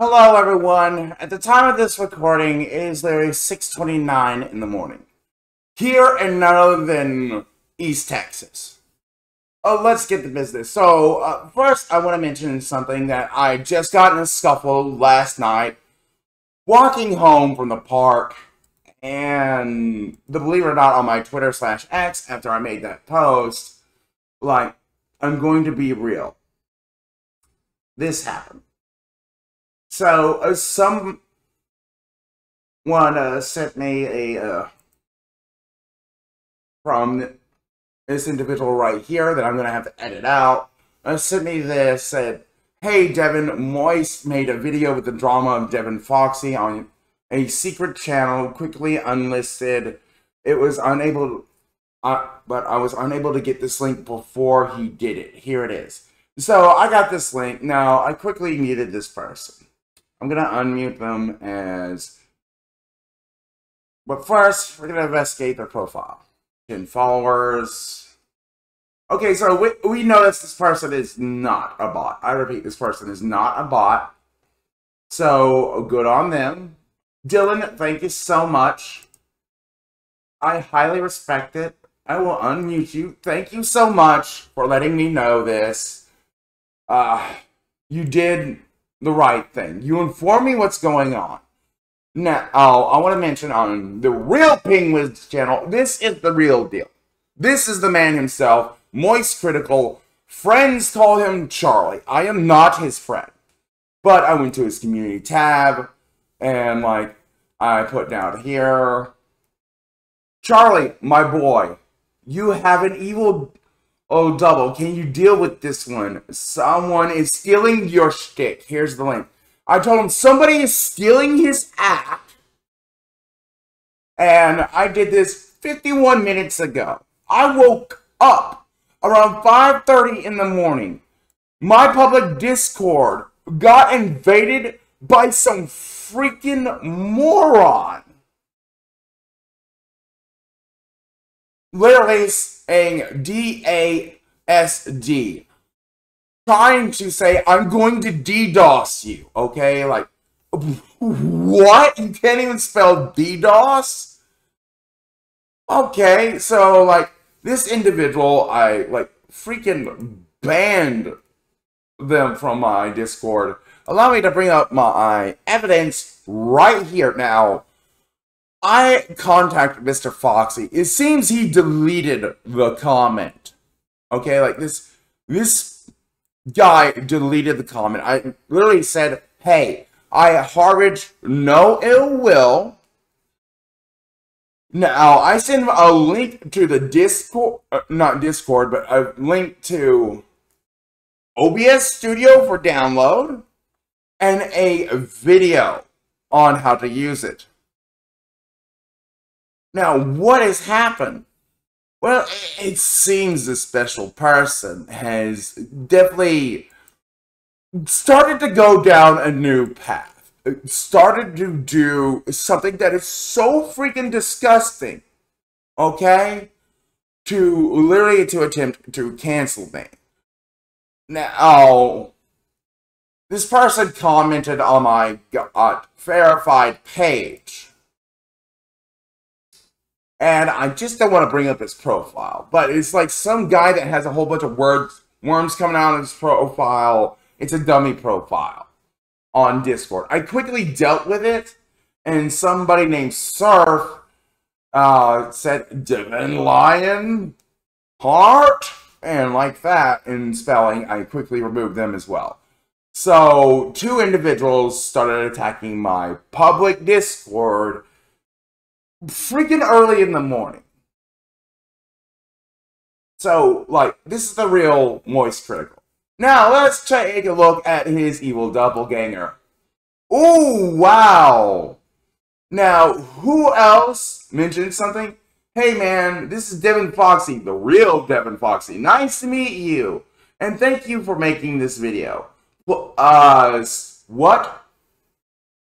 Hello, everyone. At the time of this recording, it is literally 6.29 in the morning. Here in none other than East Texas. Oh, let's get to business. So, uh, first, I want to mention something that I just got in a scuffle last night. Walking home from the park, and the believe it or not, on my Twitter slash X, after I made that post, like, I'm going to be real. This happened. So uh, someone uh, sent me a uh, from this individual right here that I'm gonna have to edit out. Uh, sent me this said, "Hey Devin, Moist made a video with the drama of Devin Foxy on a secret channel, quickly unlisted. It was unable, uh, but I was unable to get this link before he did it. Here it is." So I got this link. Now I quickly muted this person. I'm going to unmute them as... But first, we're going to investigate their profile. In followers... Okay, so we, we notice this person is not a bot. I repeat, this person is not a bot. So, good on them. Dylan, thank you so much. I highly respect it. I will unmute you. Thank you so much for letting me know this. Uh, you did the right thing. You inform me what's going on. Now, oh, I want to mention on the real Penguins channel, this is the real deal. This is the man himself, Moist Critical. Friends call him Charlie. I am not his friend. But I went to his community tab, and, like, I put down here, Charlie, my boy, you have an evil Oh, double, can you deal with this one? Someone is stealing your shtick. Here's the link. I told him somebody is stealing his act. And I did this 51 minutes ago. I woke up around 5.30 in the morning. My public Discord got invaded by some freaking moron. Literally saying DASD. Trying to say, I'm going to DDoS you, okay? Like, what? You can't even spell DDoS? Okay, so, like, this individual, I, like, freaking banned them from my Discord. Allow me to bring up my evidence right here. Now, I contacted Mr. Foxy. It seems he deleted the comment. Okay, like this this guy deleted the comment. I literally said, "Hey, I harbored no ill will." Now, I sent a link to the Discord, uh, not Discord, but a link to OBS Studio for download and a video on how to use it. Now, what has happened? Well, it seems this special person has definitely started to go down a new path. Started to do something that is so freaking disgusting. Okay? To literally to attempt to cancel me. Now, this person commented on my verified page and I just don't want to bring up his profile. But it's like some guy that has a whole bunch of words, worms coming out of his profile. It's a dummy profile on Discord. I quickly dealt with it, and somebody named Surf uh, said Devin Lion Heart, and like that in spelling, I quickly removed them as well. So, two individuals started attacking my public Discord freaking early in the morning. So, like, this is the real Moist Critical. Now, let's take a look at his evil doppelganger. Oh, wow! Now, who else mentioned something? Hey, man, this is Devin Foxy, the real Devin Foxy. Nice to meet you. And thank you for making this video. Uh, what?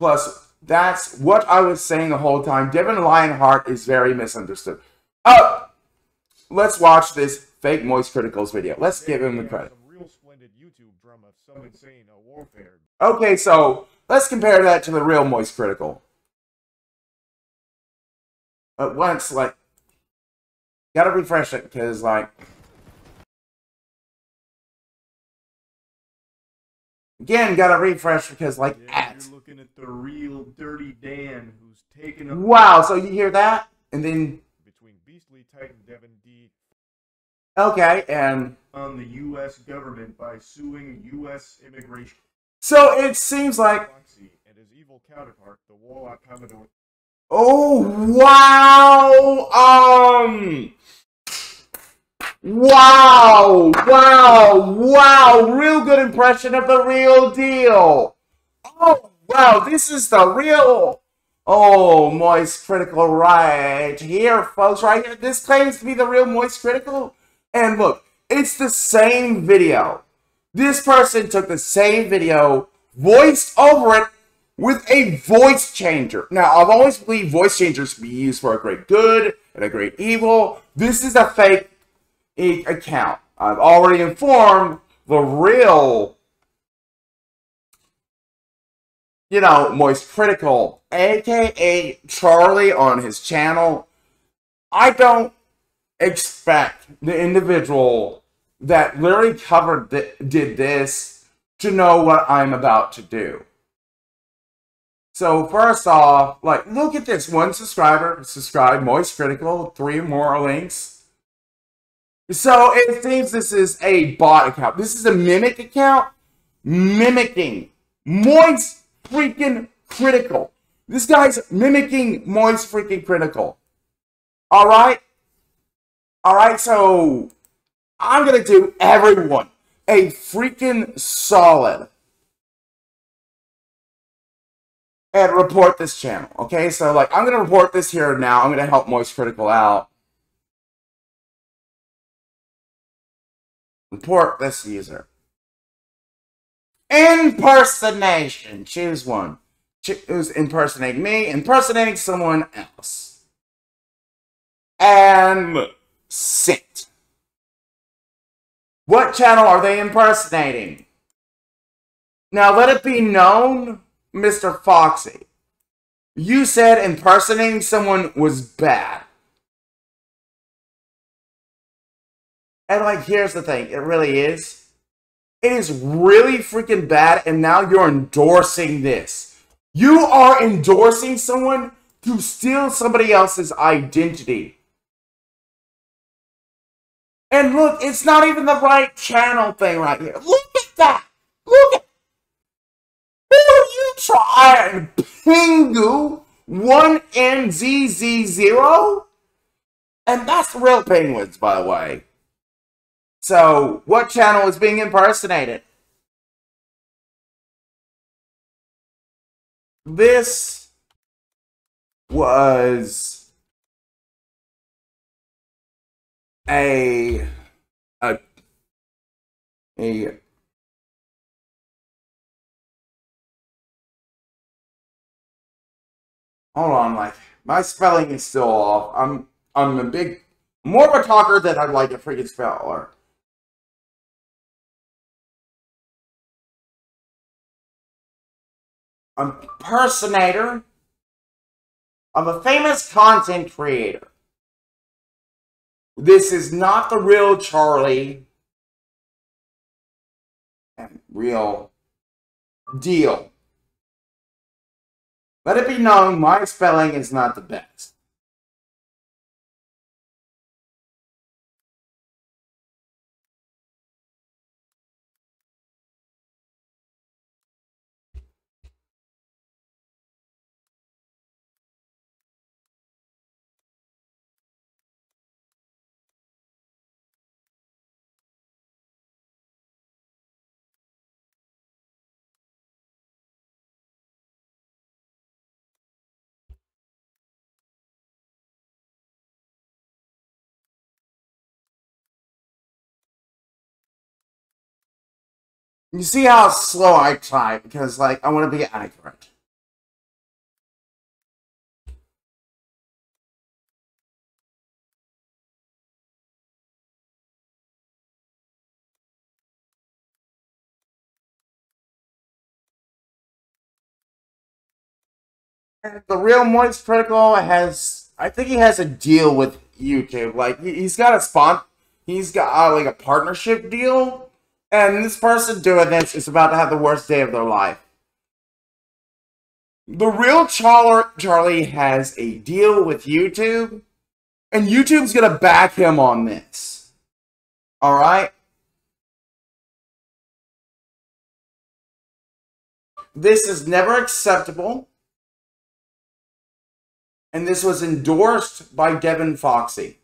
Plus, that's what I was saying the whole time. Devin Lionheart is very misunderstood. Oh, let's watch this fake Moist Criticals video. Let's give him the credit. Okay, so let's compare that to the real Moist Critical. But once, like, gotta refresh it because, like, again, gotta refresh because, like, Yeah, ads. you're looking at the real Dirty Dan who's taken up Wow, so you hear that? And then, between Beastly Titan Devin D okay, and on the U.S. government by suing U.S. immigration so it seems like, and his evil counterpart, the Warlock Commodore. oh, wow, um, wow, wow, wow, real good impression of the real deal. Oh, wow, this is the real, oh, Moist Critical right here, folks, right here. This claims to be the real Moist Critical. And look, it's the same video. This person took the same video, voiced over it with a voice changer. Now, I've always believed voice changers to be used for a great good and a great evil. This is a fake account. I've already informed the real, you know, Moist Critical, aka Charlie on his channel. I don't expect the individual that literally covered th- did this to know what I'm about to do. So first off, like look at this one subscriber, subscribe Moist Critical, three more links. So it seems this is a bot account. This is a mimic account mimicking Moist freaking Critical. This guy's mimicking Moist freaking Critical. All right? All right, so I'm going to do everyone a freaking solid and report this channel. Okay, so like I'm going to report this here now. I'm going to help Moist Critical out. Report this user. Impersonation. Choose one. Choose impersonating me, impersonating someone else. And sit. What channel are they impersonating? Now let it be known, Mr. Foxy. You said impersonating someone was bad. And like, here's the thing, it really is. It is really freaking bad, and now you're endorsing this. You are endorsing someone to steal somebody else's identity. And look, it's not even the right channel thing right here. Look at that! Look at Who are you trying? Pingu 1NZZ0? And that's real penguins, by the way. So, what channel is being impersonated? This was a a a hold on like my spelling is still off i'm i'm a big more of a talker than i'd like a freaking speller impersonator of a famous content creator this is not the real Charlie and real deal. Let it be known my spelling is not the best. You see how slow I type because, like, I want to be accurate. the real Moist Critical has, I think he has a deal with YouTube. Like he, has got a spot, he's got uh, like a partnership deal, and this person doing this is about to have the worst day of their life. The real Char- Charlie has a deal with YouTube, and YouTube's gonna back him on this. All right. This is never acceptable. And this was endorsed by Devin Foxy.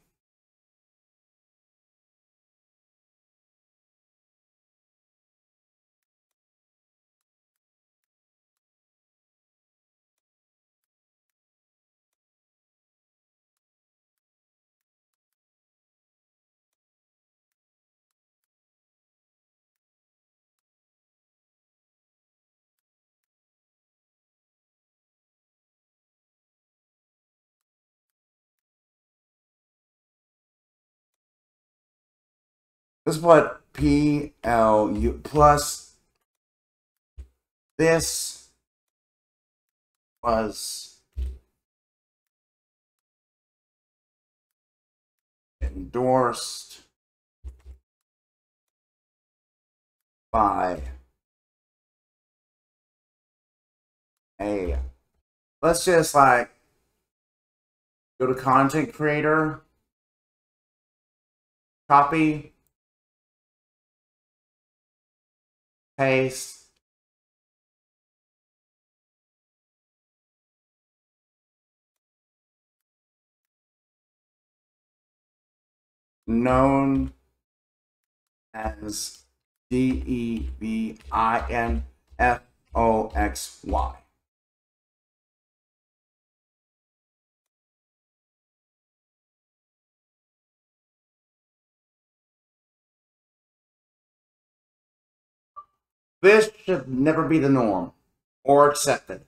Let's put P L U plus this was endorsed by a. Let's just like go to content creator copy paste known as D E V I N F O X Y. This should never be the norm or accepted.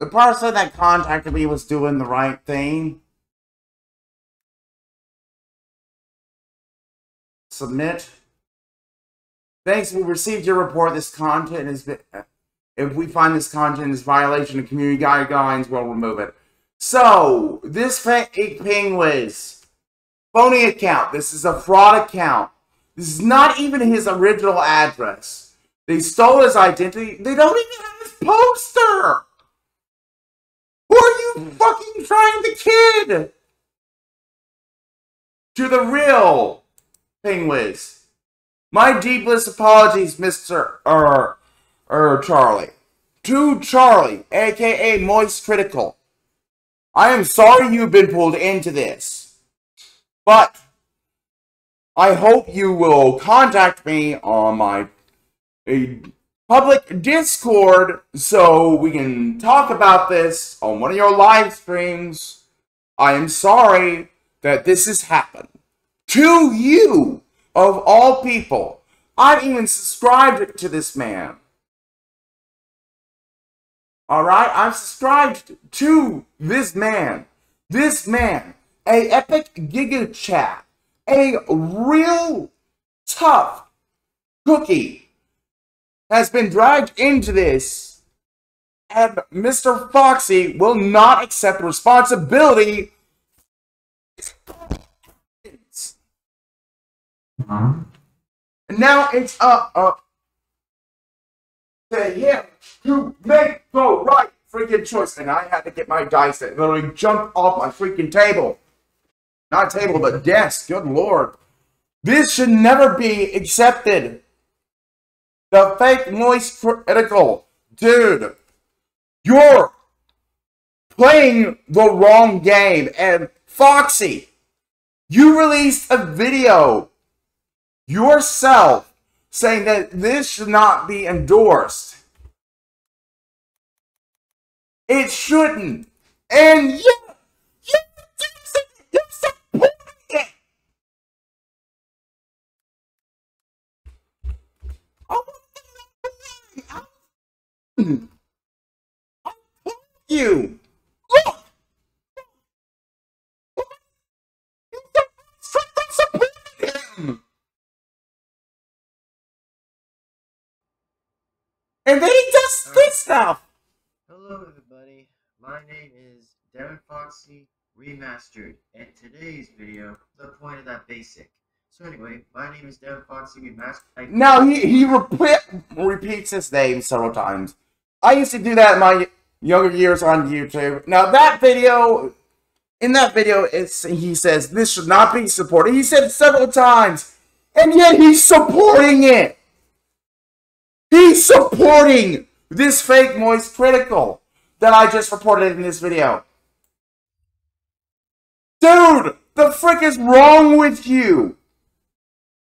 The person that contacted me was doing the right thing. Submit. Thanks, we received your report. This content is. If we find this content is violation of community guidelines, we'll remove it. So, this fake penguins phony account. This is a fraud account. This is not even his original address. They stole his identity. They don't even have his poster. Who are you fucking trying to kid? To the real Penguins. My deepest apologies, Mr. Er, er, Charlie. To Charlie, aka Moist Critical. I am sorry you've been pulled into this. But I hope you will contact me on my public Discord so we can talk about this on one of your live streams. I am sorry that this has happened. To you, of all people. I've even subscribed to this man. Alright? I've subscribed to this man. This man. A epic giga chat. A real tough cookie has been dragged into this, and Mr. Foxy will not accept responsibility. Uh-huh. And now it's up, up to him to make the right freaking choice. And I had to get my dice that literally jumped off my freaking table. Not table, but desk. Good lord. This should never be accepted. The fake Moist Critical. Dude, you're playing the wrong game. And Foxy, you released a video yourself saying that this should not be endorsed. It shouldn't. And you, I told you. Look. You're supporting him. And then he does this stuff. Hello, everybody. My name is Devin Foxy Remastered, and today's video, the point of that basic. So anyway, my name is Devin Foxy Remastered. Now he he repeat, repeats his name several times. I used to do that in my younger years on YouTube. Now that video, in that video, it's he says this should not be supported. He said it several times, and yet he's supporting it. He's supporting this fake moist critical that I just reported in this video. Dude, the frick is wrong with you?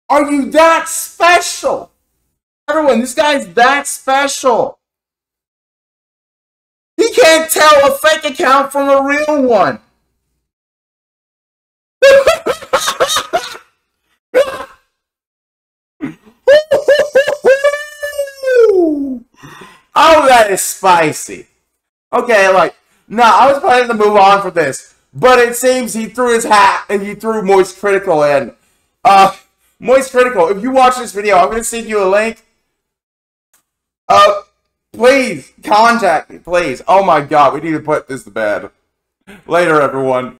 Are you that special? Everyone, this guy's that special. He can't tell a fake account from a real one. oh, that is spicy. Okay, like, no, I was planning to move on from this, but it seems he threw his hat and he threw Moist Critical in. Uh, Moist Critical, if you watch this video, I'm going to send you a link. Uh, please, contact me, please. Oh my god, we need to put this to bed. Later, everyone.